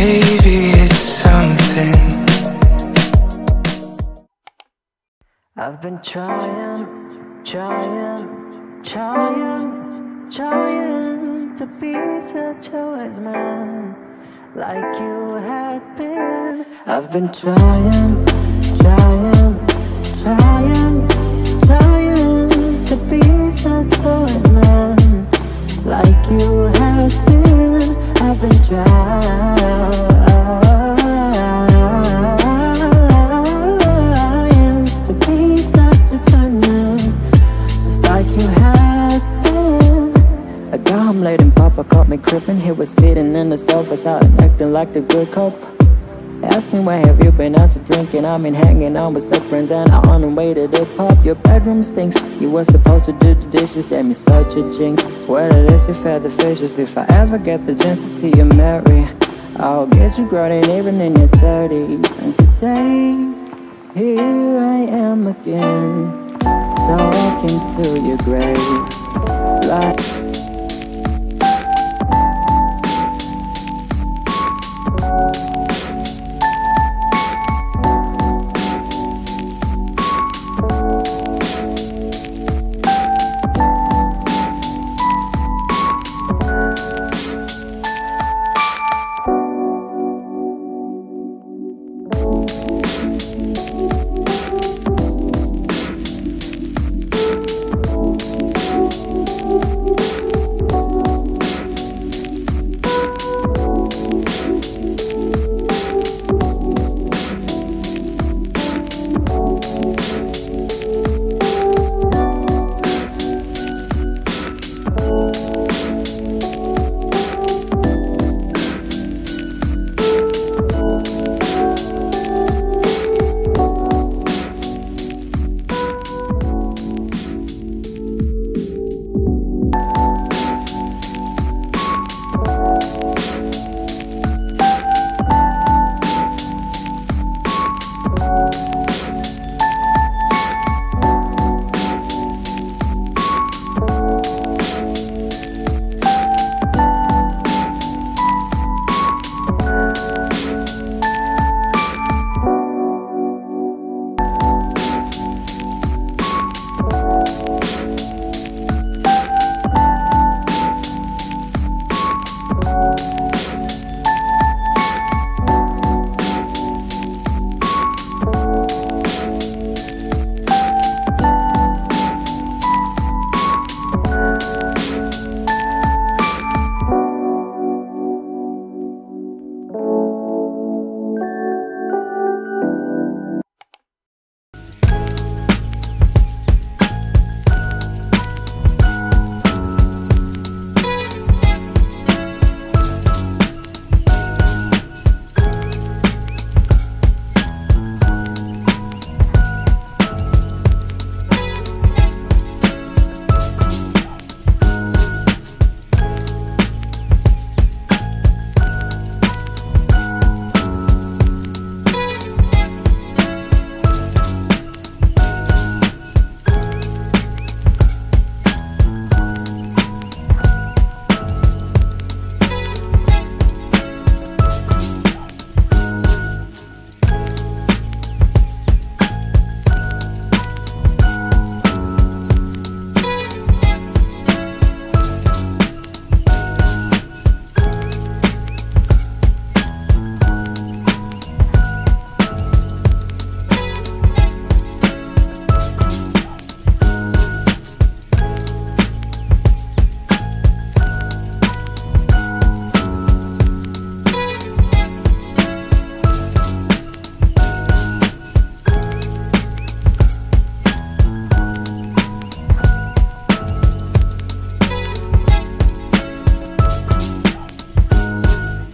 Maybe it's something I've been trying, trying, trying, trying to be such a wise man like you had been. I've been trying, trying, trying. Me. He was sitting in the sofa, side acting like the good cop. Ask me where have you been, I said drinking I've been hanging out with some friends and I on the way to the pub Your bedroom stinks, you were supposed to do the dishes Damn, you such a jinx. Whether this you fed the fishes. If I ever get the chance to see you marry I'll get you grounded even in your 30s And today, here I am again Talking to your grave. Like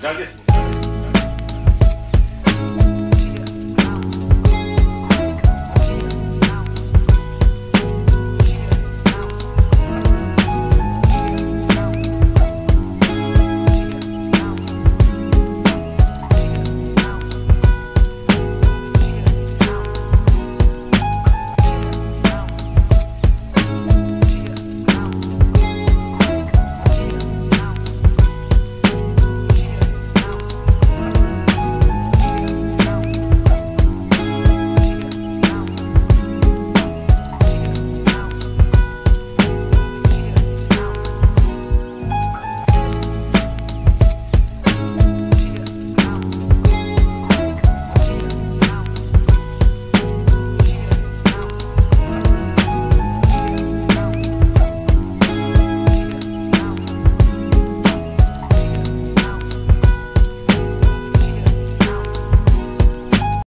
Nuggets